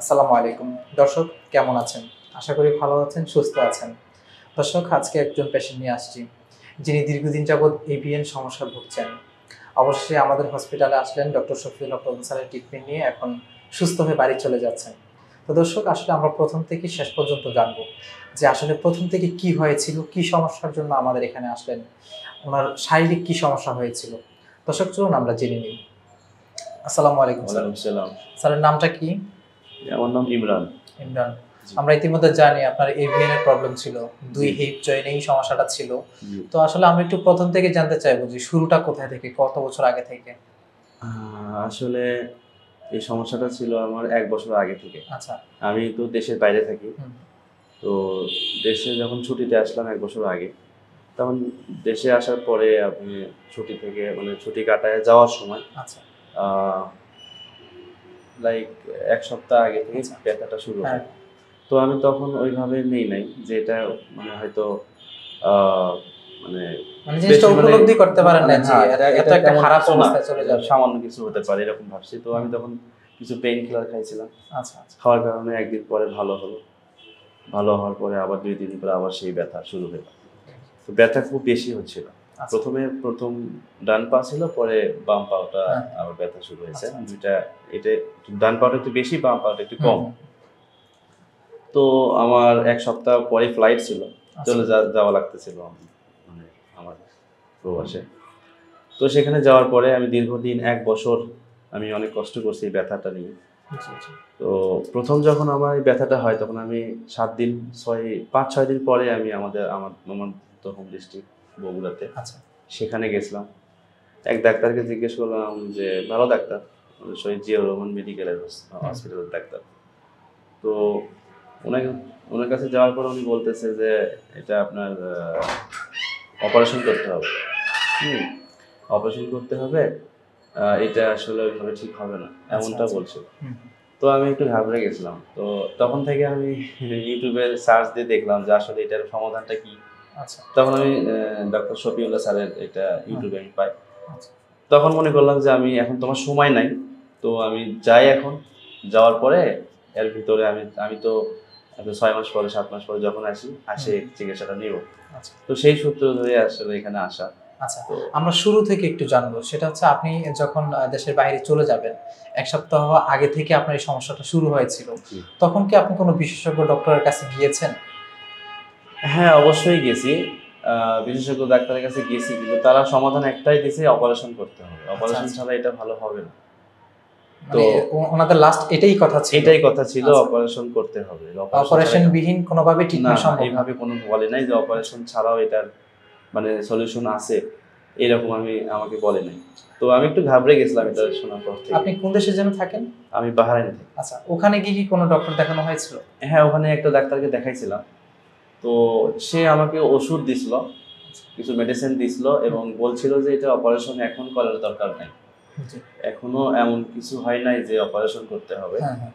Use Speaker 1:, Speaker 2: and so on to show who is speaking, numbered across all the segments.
Speaker 1: আসসালামু আলাইকুম। দর্শক কেমন আছেন? আশা করি ভালো আছেন সুস্থ আছেন। দর্শক আজকে একজন পেশেন্ট নিয়ে আসছি যিনি দীর্ঘদিন যাবৎ এভিএন সমস্যা ভুগছেন। অবশ্যই আমাদের হসপিটালে আসলেন ডক্টর শফিউল রহমান স্যারের ট্রিটমেন্ট নিয়ে এখন সুস্থ হয়ে বাড়ি চলে যাচ্ছেন। তো দর্শক আসলে আমরা প্রথম থেকে শেষ পর্যন্ত জানব যে আসলে প্রথম থেকে কি হয়েছিল কি সমস্যার জন্য আমাদের এখানে আসলেন ওনার শারীরিক কি সমস্যা হয়েছিল। দর্শক চলুন আমরা জেনে নিই। আসসালামু আলাইকুম স্যার। স্যারের নামটা কি?
Speaker 2: আমার নাম ইমরান।
Speaker 1: ইমরান আমরা ইতিমধ্যে জানি আপনার এভিএন এর প্রবলেম ছিল দুই। হিপ জয়েনেই সমস্যাটা ছিল। তো আসলে আমরা একটু প্রথম থেকে জানতে চাইব যে শুরুটা কোথায় থেকে কত বছর আগে থেকে?
Speaker 2: আসলে এই সমস্যাটা ছিল আমার এক বছর আগে থেকে।
Speaker 1: আচ্ছা।
Speaker 2: আমি তো দেশের বাইরে থাকি। তো দেশে যখন ছুটিতে আসলাম এক বছর আগে তখন দেশে আসার পরে আপনি ছুটি থেকে মানে ছুটি কাটায় যাওয়ার সময়
Speaker 1: আচ্ছা।
Speaker 2: লাইক এক সপ্তাহ আগে থেকে। ব্যথাটা শুরু হয়।
Speaker 1: হ্যাঁ।
Speaker 2: তো আমি তখন ওইভাবে নেই নাই যে এটা মানে হয়তো মানে
Speaker 1: মানে জিনিসটা
Speaker 2: মানে-
Speaker 1: উপলব্ধি করতে পারেন না যে
Speaker 2: হ্যাঁ, এটা-
Speaker 1: একটা খারাপ অবস্থায় চলে যাবে।
Speaker 2: সামান্য কিছু হতে পারে এরকম ভাবছি। তো আমি তখন কিছু পেইন কিলার খাইছিলাম।
Speaker 1: আচ্ছা আচ্ছা।
Speaker 2: খাওয়ার কারণে একদিন পরে ভালো হলো। ভালো হওয়ার পরে আবার দুই দিন পরে আবার সেই ব্যথা শুরু হলো। তো ব্যথা খুব বেশি হচ্ছিল। প্রথমে প্রথম ডান পা ছিল পরে বাম পাওটা
Speaker 1: হ্যাঁ।
Speaker 2: আবার ব্যথা শুরু হয়েছে
Speaker 1: আচ্ছা, আচ্ছা।
Speaker 2: দুইটা এটা ডান পাওটা একটু বেশি বাম পাওটা একটু কম তো আমার এক সপ্তাহ পরে ফ্লাইট ছিল
Speaker 1: আচ্ছা।
Speaker 2: চলে যাওয়া লাগতেছিল মানে আমার প্রবাসে তো সেখানে যাওয়ার পরে আমি দীর্ঘদিন এক বছর আমি অনেক কষ্ট করছি এই ব্যথাটা নিয়ে। তো প্রথম যখন আমার এই ব্যথাটা হয় তখন আমি সাত দিন ছয় পাঁচ ছয় দিন পরে আমি আমাদের আমার আমার তো হোম ডিস্ট্রিক্ট বগুড়াতে।
Speaker 1: আচ্ছা।
Speaker 2: সেখানে গেছিলাম। এক ডাক্তারকে জিজ্ঞেস করলাম যে ভালো ডাক্তার? শহীদ জিয়া রহমান মেডিকেলের হসপিটালের ডাক্তার। তো ওনাকে ওনার কাছে যাওয়ার পর উনি বলতেছে যে এটা আপনার অপারেশন করতে হবে। হুম অপারেশন করতে হবে এটা আসলে ওইভাবে ঠিক হবে না এমনটা
Speaker 1: আচ্ছা।
Speaker 2: বলছে। তো আমি একটু ঘাবড়ে গেছিলাম। তো তখন থেকে আমি ইউটিউবে সার্চ দিয়ে দেখলাম যে আসলে এটার সমাধানটা কি?
Speaker 1: আচ্ছা
Speaker 2: তখন আমি ডক্টর শফিউল্লাহ স্যারের এটা ইউটিউবে আমি পাই।
Speaker 1: আচ্ছা।
Speaker 2: তখন মনে করলাম যে আমি এখন তোমার সময় নাই তো আমি যাই এখন। যাওয়ার পরে এর ভিতরে আমি আমি তো ছয় মাস পরে সাত মাস পরে যখন আসি আসে চিকিৎসাটা নিব।
Speaker 1: আচ্ছা।
Speaker 2: তো সেই সূত্র ধরে আসলে এখানে আসা।
Speaker 1: আচ্ছা আমরা শুরু থেকে একটু জানব। সেটা হচ্ছে আপনি যখন দেশের বাইরে চলে যাবেন এক সপ্তাহ আগে থেকে আপনার এই সমস্যাটা শুরু হয়েছিল তখন কি আপনি কোনো বিশেষজ্ঞ ডক্টরের কাছে গিয়েছেন?
Speaker 2: হ্যাঁ অবশ্যই গেছি। বিশেষজ্ঞ ডাক্তারের কাছে গেছি কিন্তু তারা সমাধান একটাই দিয়েছে অপারেশন করতে হবে। অপারেশন
Speaker 1: আচ্ছা।
Speaker 2: ছাড়া এটা ভালো হবে না।
Speaker 1: মানে ও- ওনাদের লাস্ট এটাই কথা ছিল।
Speaker 2: এটাই কথা ছিল
Speaker 1: আচ্ছা।
Speaker 2: অপারেশন করতে হবে।
Speaker 1: অপারেশন বিহীন কোনোভাবে
Speaker 2: না
Speaker 1: ট্রিটমেন্ট সম্ভব
Speaker 2: এইভাবে কোনো বলে নাই যে অপারেশন ছাড়াও এটার মানে সলিউশন আছে। এরকম আমি আমাকে বলে নাই। তো আমি একটু ঘাবড়ে গেছিলাম এটা শোনার পর থেকে।
Speaker 1: আপনি কোন দেশে যেন থাকেন?
Speaker 2: আমি বাহারাইনে থাকি।
Speaker 1: আচ্ছা ওখানে গিয়ে কি কোনো ডক্টর দেখানো হয়েছিল?
Speaker 2: হ্যাঁ ওখানে একটা ডাক্তারকে দেখাইছিলাম। তো সে আমাকে ওষুধ দিছিল কিছু মেডিসিন দিছিল এবং বলছিল যে এটা অপারেশন এখন করার দরকার নাই। এখনও এমন কিছু হয় নাই যে অপারেশন করতে হবে।
Speaker 1: হ্যাঁ হ্যাঁ।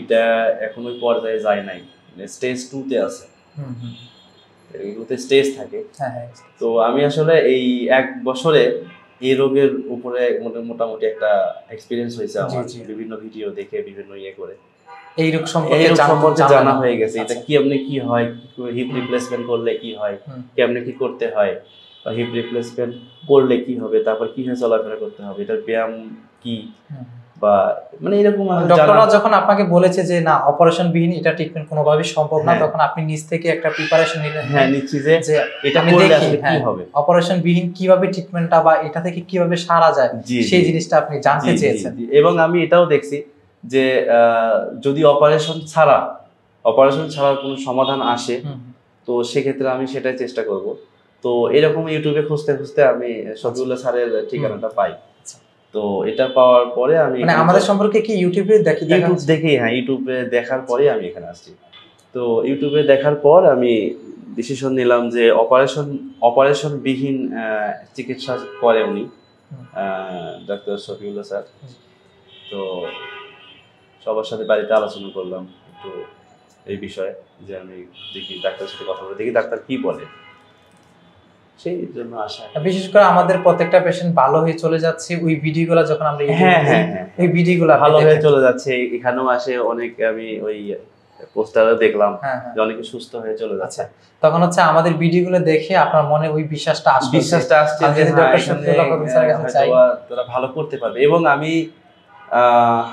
Speaker 2: এটা এখন ওই পর্যায়ে যায় নাই স্টেজ টু
Speaker 1: তে আছে।
Speaker 2: এগুলোতে স্টেজ থাকে।
Speaker 1: হ্যাঁ
Speaker 2: তো আমি আসলে এই এক বছরে এই রোগের উপরে মোটামুটি একটা এক্সপিরিয়েন্স হয়েছে আমার। বিভিন্ন ভিডিও দেখে বিভিন্ন ইয়ে করে।
Speaker 1: এই রোগ সম্পর্কে জানা-
Speaker 2: সম্পর্কে
Speaker 1: জানা
Speaker 2: জানা
Speaker 1: নেই।
Speaker 2: হয়ে গেছে। এটা
Speaker 1: আচ্ছা।
Speaker 2: কি আপনি কি হয়? হিপ রিপ্লেসমেন্ট করলে কি হয়? কেমনে কি করতে হয়? হিপ রিপ্লেসমেন্ট করলে কি হবে? তারপর কীভাবে চলাফেরা করতে হবে? এটার ব্যায়াম কি? বা মানে এরকম
Speaker 1: ডক্টররা যখন আপনাকে বলেছে যে না অপারেশন বিহীন এটা ট্রিটমেন্ট কোনোভাবেই সম্ভব না
Speaker 2: হ্যাঁ।
Speaker 1: তখন আপনি নিজ থেকে একটা প্রিপারেশন নিলেন
Speaker 2: হ্যাঁ নিচ্ছি যে এটা
Speaker 1: আমি দেখি,
Speaker 2: কি
Speaker 1: হ্যাঁ।
Speaker 2: হবে?
Speaker 1: অপারেশন বিহীন কীভাবে ট্রিটমেন্টটা বা এটা থেকে কীভাবে সারা যায় সেই জিনিসটা আপনি জানতে চেয়েছেন।
Speaker 2: এবং আমি এটাও দেখছি যে যদি অপারেশন ছাড়া অপারেশন ছাড়ার কোনো সমাধান আসে তো সেক্ষেত্রে আমি সেটাই চেষ্টা করব। তো এরকম ইউটিউবে খুঁজতে খুঁজতে আমি শফিউল্লাহ স্যারের ঠিকানাটা পাই।
Speaker 1: আচ্ছা।
Speaker 2: তো এটা পাওয়ার পরে আমি
Speaker 1: মানে আমাদের সম্পর্কে কি ইউটিউবে দেখি
Speaker 2: ইউটিউব? দেখেই হ্যাঁ ইউটিউবে দেখার পরে আমি এখানে আসছি। তো ইউটিউবে দেখার পর আমি ডিসিশন নিলাম যে অপারেশন অপারেশন বিহীন চিকিৎসা করে উনি আহ, ডাক্তার শফিউল্লাহ স্যার। তো সবার সাথে বাড়িতে আলোচনা করলাম একটু এই বিষয়ে যে আমি দেখি ডাক্তারের সাথে কথা বলে দেখি ডাক্তার কি বলে। সেই জন্য আশা
Speaker 1: বিশেষ করে আমাদের প্রত্যেকটা পেশেন্ট ভালো হয়ে চলে যাচ্ছে ওই ভিডিওগুলো যখন আমরা
Speaker 2: হ্যাঁ হ্যাঁ হ্যাঁ।
Speaker 1: ওই ভিডিওগুলো
Speaker 2: ভালো হয়ে চলে যাচ্ছে এখানেও আসে অনেক আমি ওই পোস্টারে দেখলাম
Speaker 1: হ্যাঁ হ্যাঁ।
Speaker 2: যে অনেকে সুস্থ হয়ে চলে যাচ্ছে।
Speaker 1: আচ্ছা তখন হচ্ছে আমাদের ভিডিওগুলো দেখে আপনার মনে ওই বিশ্বাসটা আসবে যে-
Speaker 2: বিশ্বাসটা আসছে যে হ্যাঁ,
Speaker 1: ডক্টর যাই।
Speaker 2: বা তারা ভালো করতে পারবে। এবং আমি আহ,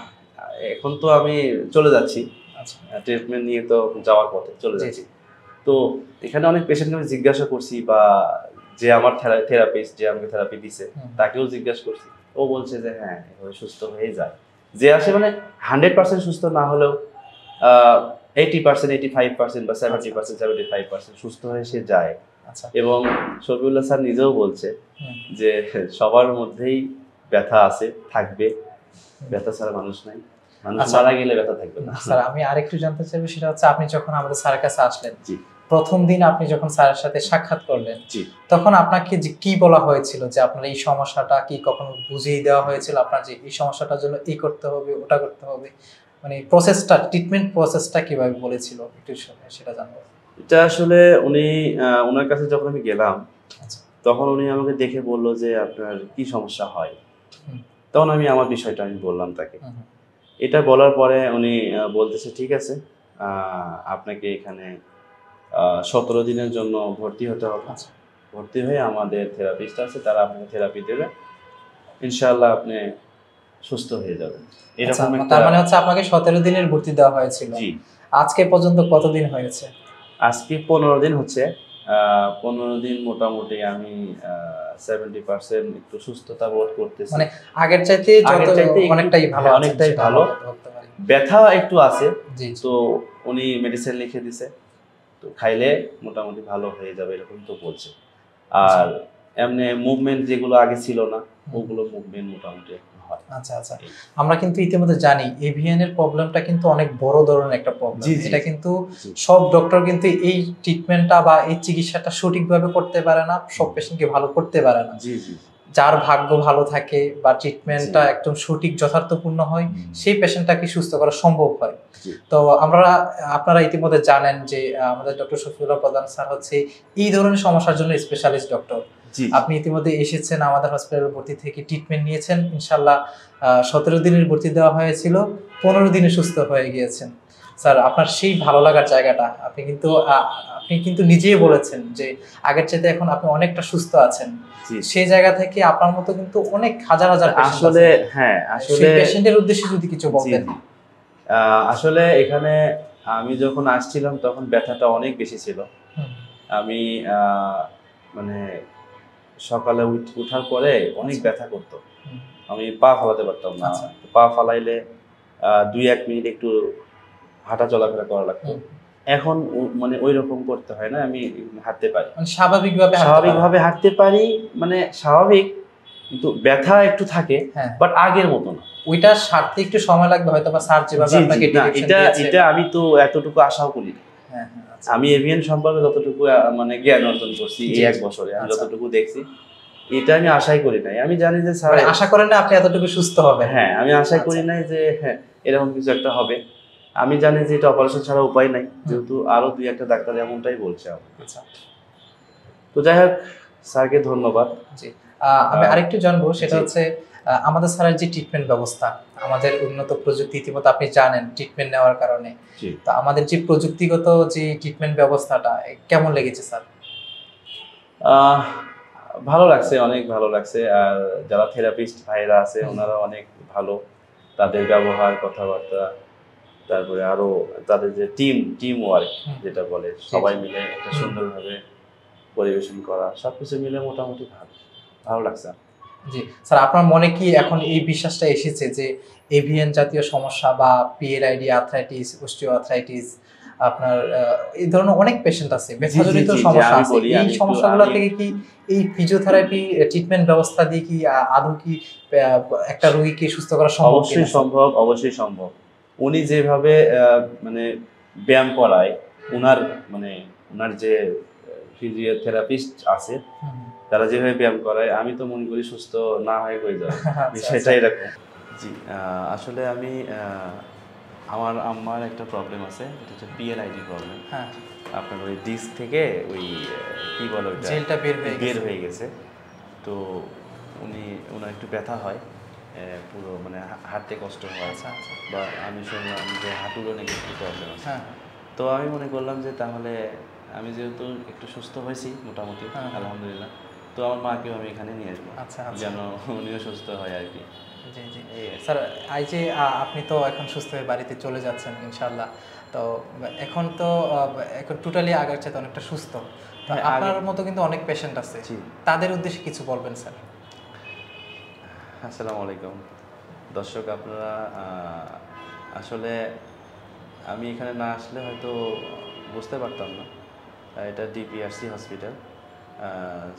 Speaker 2: এখন তো আমি চলে যাচ্ছি।
Speaker 1: আচ্ছা।
Speaker 2: ট্রিটমেন্ট নিয়ে তো যাওয়ার পথে চলে যাচ্ছি। তো এখানে অনেক পেশেন্টকে আমি জিজ্ঞাসা করছি বা যে আমার থেরাপিস্ট যে আমাকে থেরাপি দিছে তাকেও জিজ্ঞাসা করছি। ও বলছে যে হ্যাঁ এভাবে সুস্থ হয়ে যায়। যে আসে মানে হান্ড্রেড পার্সেন্ট সুস্থ না হলেও eighty percent eighty five percent বা seventy percent seventy five percent সুস্থ হয়ে সে যায়।
Speaker 1: আচ্ছা।
Speaker 2: এবং শফিউল্লাহ স্যার নিজেও বলছে যে সবার মধ্যেই ব্যথা আছে থাকবে। ব্যথা ছাড়া মানুষ নাই। মানুষ
Speaker 1: আচ্ছা।
Speaker 2: মারা গেলে ব্যথা থাকবে না
Speaker 1: স্যার আমি আরেকটু জানতে চাইব সেটা হচ্ছে আপনি যখন আমাদের স্যারের কাছে আসলেন
Speaker 2: জি।
Speaker 1: প্রথম দিন আপনি যখন স্যারের সাথে সাক্ষাৎ করলেন তখন আপনাকে যে কি বলা হয়েছিল যে আপনার এই সমস্যাটা কি কখনো বুঝিয়ে দেওয়া হয়েছিল আপনার যে এই সমস্যাটার জন্য এই করতে হবে ওটা করতে হবে মানে প্রসেসটা ট্রিটমেন্ট প্রসেসটা কীভাবে বলেছিল একটু সেটা জানব
Speaker 2: এটা আসলে উনি ওনার কাছে যখন আমি গেলাম
Speaker 1: আচ্ছা।
Speaker 2: তখন উনি আমাকে দেখে বলল যে আপনার কি সমস্যা হয় তখন আমি আমার বিষয়টা আমি বললাম তাকে। এটা বলার পরে উনি বলতেছে ঠিক আছে আপনাকে এখানে সতেরো দিনের জন্য ভর্তি হতে হবে।
Speaker 1: আচ্ছা।
Speaker 2: ভর্তি হয়ে আমাদের থেরাপিস্ট আছে তারা আপনাকে থেরাপি দেবে। ইনশাল্লাহ আপনি সুস্থ হয়ে যাবেন।
Speaker 1: আচ্ছা,
Speaker 2: এরকম
Speaker 1: তার মানে হচ্ছে আপনাকে সতেরো দিনের ভর্তি দেওয়া হয়েছিল।
Speaker 2: জি।
Speaker 1: আজকে পর্যন্ত কতদিন হয়েছে?
Speaker 2: আজকে পনেরো দিন হচ্ছে। পনেরো দিন মোটামুটি আমি সেভেন্টি পার্সেন্ট একটু সুস্থতা বোধ করতেছি।
Speaker 1: মানে আগের চাইতে অনেকটাই ভালো
Speaker 2: হ্যাঁ, অনেকটাই ভালো। ব্যথা একটু আছে। তো উনি মেডিসিন লিখে দিছে। তো খাইলে মোটামুটি ভালো হয়ে যাবে এরকম তো বলছে। আর এমনি মুভমেন্ট যেগুলো আগে ছিল না ওগুলো মুভমেন্ট মোটামুটি হয়।
Speaker 1: আচ্ছা আচ্ছা। আমরা কিন্তু ইতিমধ্যে জানি এভিএন এর প্রবলেমটা কিন্তু অনেক বড় ধরনের একটা প্রবলেম
Speaker 2: জি।
Speaker 1: কিন্তু সব ডক্টর কিন্তু এই ট্রিটমেন্টটা বা এই চিকিৎসাটা সঠিকভাবে করতে পারে না সব পেশেন্টকে ভালো করতে পারে না।
Speaker 2: জি জি
Speaker 1: যার ভাগ্য ভালো থাকে বা ট্রিটমেন্টটা একদম সঠিক যথার্থপূর্ণ হয় সেই পেশেন্টটাকে সুস্থ করা সম্ভব হয়। তো আমরা আপনারা ইতিমধ্যে জানেন যে আমাদের ডক্টর শফিউল্লাহ প্রধান স্যার হচ্ছে এই ধরনের সমস্যার জন্য স্পেশালিস্ট ডক্টর আপনি ইতিমধ্যে এসেছেন আমাদের হসপিটালে ভর্তি থেকে ট্রিটমেন্ট নিয়েছেন। ইনশাল্লাহ সতেরো দিনের ভর্তি দেওয়া হয়েছিল পনেরো দিনে সুস্থ হয়ে গিয়েছেন। স্যার আপনার সেই ভালো লাগার জায়গাটা আপনি কিন্তু আপনি কিন্তু নিজেই বলেছেন যে আগের চাইতে এখন আপনি অনেকটা সুস্থ আছেন। সেই জায়গা থেকে আপনার মতো কিন্তু অনেক হাজার হাজার
Speaker 2: আসলে হ্যাঁ আসলে
Speaker 1: পেশেন্টের উদ্দেশ্যে যদি কিছু বলতেন।
Speaker 2: আহ, আসলে এখানে আমি যখন আসছিলাম তখন ব্যথাটা অনেক বেশি ছিল। আমি আহ, মানে সকালে উঠার পরে অনেক
Speaker 1: আচ্ছা।
Speaker 2: ব্যথা করতো। আমি পা ফালাতে পারতাম না।
Speaker 1: আচ্ছা।
Speaker 2: পা ফালাইলে দুই এক মিনিট একটু হাঁটা চলাফেরা করা লাগতো। এখন মানে ওই রকম করতে হয় না আমি হাঁটতে পারি।
Speaker 1: মানে স্বাভাবিকভাবে।
Speaker 2: স্বাভাবিকভাবে হাঁটতে পারি মানে স্বাভাবিক কিন্তু ব্যথা একটু থাকে
Speaker 1: হ্যাঁ।
Speaker 2: বাট আগের মতো না।
Speaker 1: ওইটা সারতে একটু সময় লাগবে হয়তো বা স্যার যেভাবে আপনাকে
Speaker 2: এটা এটা আমি তো এতটুকু আশাও করি না।
Speaker 1: হ্যাঁ, হ্যাঁ, আচ্ছা।
Speaker 2: আমি এভিএন সম্পর্কে যতটুকু মানে জ্ঞান অর্জন করছি এই এক বছরে আমি
Speaker 1: আচ্ছা।
Speaker 2: যতটুকু দেখছি এটা আমি আশাই করি নাই আমি জানি যে স্যার
Speaker 1: মানে আশা করেন না আপনি এতটুকু সুস্থ হবে
Speaker 2: হ্যাঁ আমি আশা
Speaker 1: আচ্ছা।
Speaker 2: করি নাই যে হ্যাঁ এরকম কিছু একটা হবে আমি জানি যে এটা অপারেশন ছাড়া উপায় নাই যেহেতু আরও দুই একটা ডাক্তার এমনটাই বলছে আমাকে।
Speaker 1: আচ্ছা
Speaker 2: তো যাই হোক স্যারকে ধন্যবাদ
Speaker 1: আহ, আমি আরেকটু জানব সেটা হচ্ছে আমাদের স্যারের যে ট্রিটমেন্ট ব্যবস্থা আমাদের উন্নত প্রযুক্তি ইতিমধ্যে আপনি জানেন ট্রিটমেন্ট নেওয়ার কারণে। তো আমাদের যে প্রযুক্তিগত যে ট্রিটমেন্ট ব্যবস্থাটা কেমন লেগেছে স্যার?
Speaker 2: ভালো লাগছে অনেক ভালো লাগছে। আর যারা থেরাপিস্ট ভাইরা আছে ওনারা অনেক ভালো। তাদের ব্যবহার কথাবার্তা তারপরে আরও তাদের যে টিম টিম ওয়ার্ক। যেটা বলে সবাই মিলে একটা। সুন্দরভাবে পরিবেশন করা সবকিছু মিলে মোটামুটি ভালো। ভালো লাগছে।
Speaker 1: জি স্যার আপনার মনে কি এখন এই বিশ্বাসটা এসেছে যে এভিএন জাতীয় সমস্যা বা পিএলআইডি আর্থ্রাইটিস অস্টিও আর্থ্রাইটিস আপনার এই ধরনের অনেক পেশেন্ট আছে ব্যথাজনিত সমস্যা আছে। এই সমস্যাগুলো থেকে কি এই ফিজিওথেরাপি ট্রিটমেন্ট ব্যবস্থা দিয়ে কি আদৌ কি একটা রোগীকে সুস্থ করা সম্ভব
Speaker 2: অবশ্যই সম্ভব অবশ্যই সম্ভব। উনি যেভাবে মানে ব্যায়াম করায় উনার মানে উনার যে ফিজিওথেরাপিস্ট আছে তারা যেভাবে ব্যায়াম করায় আমি তো মনে করি সুস্থ না হয়ে হয়ে যাবে।
Speaker 1: আচ্ছা,
Speaker 2: বিষয়টা
Speaker 1: আচ্ছা।
Speaker 2: এরকম। জি আসলে আমি আমার আম্মার একটা প্রবলেম আছে। এটা হচ্ছে পিএলআইডি প্রবলেম
Speaker 1: হ্যাঁ।
Speaker 2: আপনার ওই ডিস্ক থেকে ওই কি বলে
Speaker 1: জেলটা বের হয়ে
Speaker 2: বের
Speaker 1: গেছে।
Speaker 2: হয়ে গেছে। তো উনি ওনার একটু ব্যথা হয় পুরো মানে হাঁটতে কষ্ট হয়।
Speaker 1: আচ্ছা আচ্ছা।
Speaker 2: বা আমি শুনলাম যে হাঁটুরও নাকি একটু প্রবলেম আছে।
Speaker 1: হ্যাঁ।
Speaker 2: তো আমি মনে করলাম যে তাহলে আমি যেহেতু একটু সুস্থ হয়েছি মোটামুটি
Speaker 1: হ্যাঁ।
Speaker 2: আলহামদুলিল্লাহ। তো আমার মাকেও আমি এখানে নিয়ে আসব।
Speaker 1: আচ্ছা আচ্ছা।
Speaker 2: যেন উনিও সুস্থ হয় আর কি।
Speaker 1: জি জি। স্যার এই যে আপনি তো এখন সুস্থ হয়ে বাড়িতে চলে যাচ্ছেন ইনশাল্লাহ তো এখন তো এখন টোটালি আগের চাইতে অনেকটা সুস্থ।
Speaker 2: হ্যাঁ,
Speaker 1: আপনার মতো কিন্তু অনেক পেশেন্ট আছে। তাদের উদ্দেশ্যে কিছু বলবেন স্যার।
Speaker 2: আসসালামু আলাইকুম। দর্শক আপনারা আসলে আমি এখানে না আসলে হয়তো বুঝতে পারতাম না। এটা ডিপিআরসি হসপিটাল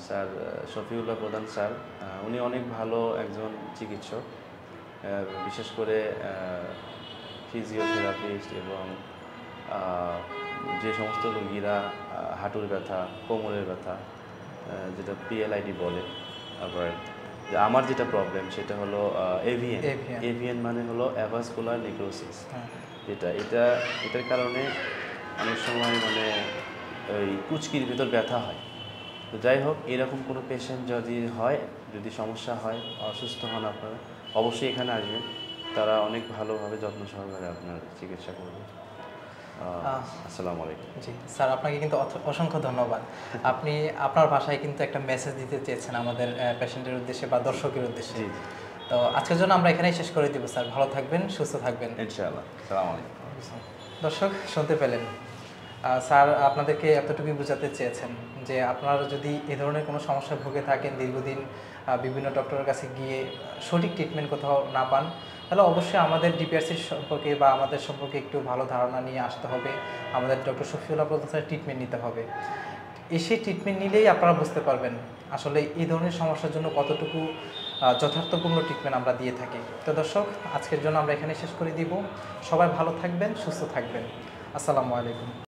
Speaker 2: স্যার শফিউল্লাহ প্রধান স্যার উনি অনেক ভালো একজন চিকিৎসক বিশেষ করে ফিজিওথেরাপিস্ট এবং যে সমস্ত রোগীরা হাঁটুর ব্যথা কোমরের ব্যথা যেটা পিএলআইডি বলে আবার আমার যেটা প্রবলেম সেটা হলো এভিএন এভিএন মানে হলো অ্যাভাসকুলার নিক্রোসিস যেটা এটা এটার কারণে অনেক সময় মানে ওই কুচকির ভিতর ব্যথা হয়। তো যাই হোক এরকম কোনো পেশেন্ট যদি হয় যদি সমস্যা হয় অসুস্থ হন আপনারা অবশ্যই এখানে আসবেন। তারা অনেক ভালোভাবে যত্ন সহকারে আপনার চিকিৎসা করবে। আসসালামু আলাইকুম।
Speaker 1: জি স্যার আপনাকে কিন্তু অসংখ্য ধন্যবাদ। আপনি আপনার ভাষায় কিন্তু একটা মেসেজ দিতে চেয়েছেন আমাদের পেশেন্টের উদ্দেশ্যে বা দর্শকের উদ্দেশ্যে। তো আজকের জন্য আমরা এখানেই শেষ করে দিব স্যার। ভালো থাকবেন সুস্থ থাকবেন।
Speaker 2: ইনশাআল্লাহ। সালাম আলাইকুম।
Speaker 1: দর্শক শুনতে পেলেন। স্যার আপনাদেরকে এতটুকুই বোঝাতে চেয়েছেন যে আপনারা যদি এ ধরনের কোনো সমস্যা ভুগে থাকেন, দীর্ঘদিন বিভিন্ন ডক্টরের কাছে গিয়ে সঠিক ট্রিটমেন্ট কোথাও না পান, তাহলে অবশ্যই আমাদের ডিপিআরসির সম্পর্কে বা আমাদের সম্পর্কে একটু ভালো ধারণা নিয়ে আসতে হবে। আমাদের ডক্টর শফিউল্লাহ প্রধান স্যারের ট্রিটমেন্ট নিতে হবে। এসে ট্রিটমেন্ট নিলেই আপনারা বুঝতে পারবেন আসলে এই ধরনের সমস্যার জন্য কতটুকু যথার্থপূর্ণ ট্রিটমেন্ট আমরা দিয়ে থাকি। তো দর্শক, আজকের জন্য আমরা এখানে শেষ করে দিব। সবাই ভালো থাকবেন, সুস্থ থাকবেন। আসসালামু আলাইকুম।